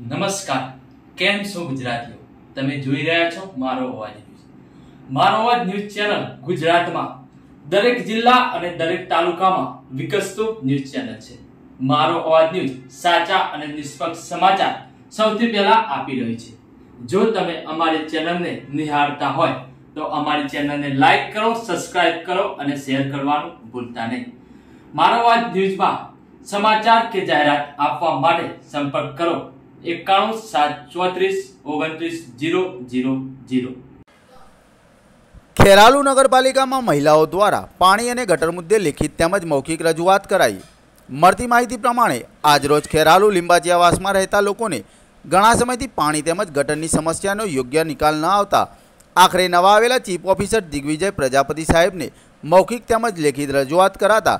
નમસ્કાર, કેમ છો ગુજરાતીઓ? તમે જોઈ રહ્યા છો મારો અવાજ ન્યૂઝ. મારો અવાજ ન્યૂઝ ચેનલ ગુજરાતમાં, દરેક જિલ્લા અને દરેક તાલુકામાં વિકસતું ન્યૂઝ ચેનલ છે. મારો અવાજ ન્યૂઝ સાચા અને નિષ્પક્ષ સમાચાર સૌથી પહેલા આપી રહી છે. જો તમે અમારી ચેનલને નિહાળતા હોય, તો અમારી ચેનલને લાઈક કરો, સબસ્ક્રાઇબ કરો અને શેર કરવાનું ભૂલતા નહીં. મારો અવાજ ન્યૂઝમાં સમાચાર કે જાહેરાત આપવા માટે સંપર્ક કરો. એકાણું, સાત, ચોત્રીસ, ઓગણત્રીસ, જીરો જીરો જીરો. ખેરાલુ નગરપાલિકામાં મહિલાઓ દ્વારા પાણી અને ગટર મુદ્દે લેખિત તેમજ મૌખિક રજૂઆત કરાઈ. મળતી માહિતી પ્રમાણે આજરોજ ખેરાલુ લીંબાચિયાવાસમાં રહેતા લોકોને ઘણા સમયથી પાણી તેમજ ગટરની સમસ્યાનો યોગ્ય નિકાલ ન આવતા આખરે નવા આવેલા ચીફ ઓફિસર દિગ્વિજય પ્રજાપતિ સાહેબને મૌખિક તેમજ લેખિત રજૂઆત કરાતા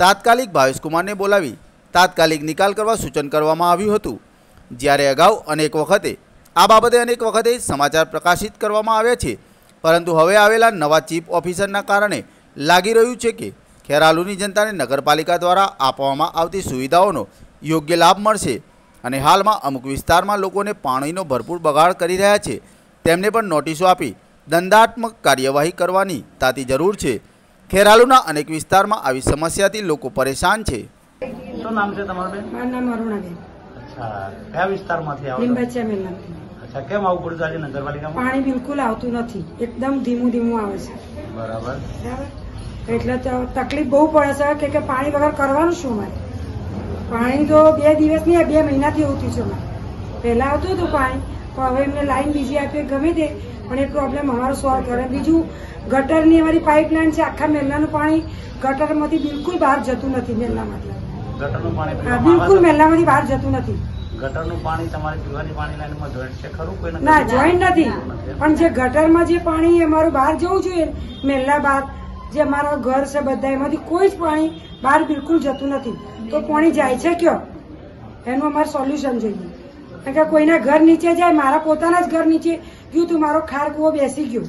તાત્કાલિક ભાવેશકુમારને બોલાવી તાત્કાલિક નિકાલ કરવા સૂચન કરવામાં આવ્યું હતું. જ્યારે અગાઉ અનેક વખતે આ બાબતે અનેક વખતે સમાચાર પ્રકાશિત કરવામાં આવ્યા છે. પરંતુ હવે આવેલા નવા ચીફ ઓફિસરના કારણે લાગી રહ્યું છે કે ખેરાલુની જનતાને નગરપાલિકા દ્વારા આપવામાં આવતી સુવિધાઓનો યોગ્ય લાભ મળશે અને હાલમાં અમુક વિસ્તારમાં લોકોને પાણીનો ભરપૂર બગાડ કરી રહ્યા છે. તેમને પણ નોટિસો આપી દંડાત્મક કાર્યવાહી કરવાની તાતી જરૂર છે. ખેરાલુના અનેક વિસ્તારમાં આવી સમસ્યાથી લોકો પરેશાન છે. શું નામ છે તમારું નામ અરુણાબેન. અચ્છા કયા વિસ્તારમાંથી આવો લીંબાચિયા મેલના અચ્છા કેમ આવું પડતું આજે નગરપાલિકામાં? પાણી બિલકુલ આવતું નથી. એકદમ ધીમું ધીમું આવે છે. બરાબર. એટલે તો તકલીફ બહુ પડે છે કે પાણી વગર કરવાનું શું મારે? પાણી તો બે દિવસ નહીં બે મહિનાથી આવતું છે મારે. પહેલા આવતું હતું પાણી પણ હવે એમને લાઈન બીજી આપીએ ગમે તે પણ એ પ્રોબ્લેમ અમારો સોલ્વ કરે. બીજું ગટરની અમારી પાઇપલાઇન છે આખા મેલનાનું પાણી ગટરમાંથી બિલકુલ બહાર જતું નથી મેલ્લામાંથી ગટરનું પાણી બિલકુલ? બહાર જતું નથી. ગટરનું પાણી તમારે પીવાની પાણી લાઈનમાં જોઈન્ટ છે ખરું? કોઈ ના જોઈન્ટ નથી. પણ જે ગટરમાં જે પાણી અમારું બહાર જવું જોઈએ મહેલા બાદ જે અમારા ઘર છે બધા એમાંથી કોઈ જ પાણી બહાર બિલકુલ જતું નથી. તો પાણી જાય છે કયો? એનું અમારે સોલ્યુશન જોઈએ. કારણ કે કોઈના ઘર નીચે જાય મારા પોતાના જ ઘર નીચે ગયું તો મારો ખાર કુવો બેસી ગયો.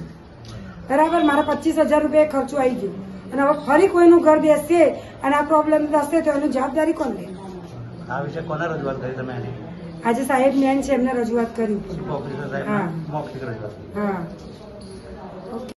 બરાબર? મારા પચીસ હજાર રૂપિયા ખર્ચો આવી ગયો. અને હવે ફરી કોઈનું ઘર બેસશે અને આ પ્રોબ્લેમ થશે તો એની જવાબદારી કોણ લે? આ વિશે કોને રજૂઆત કરી તમે આજે સાહેબ મેન છે એમને રજૂઆત કરી. હા. હા.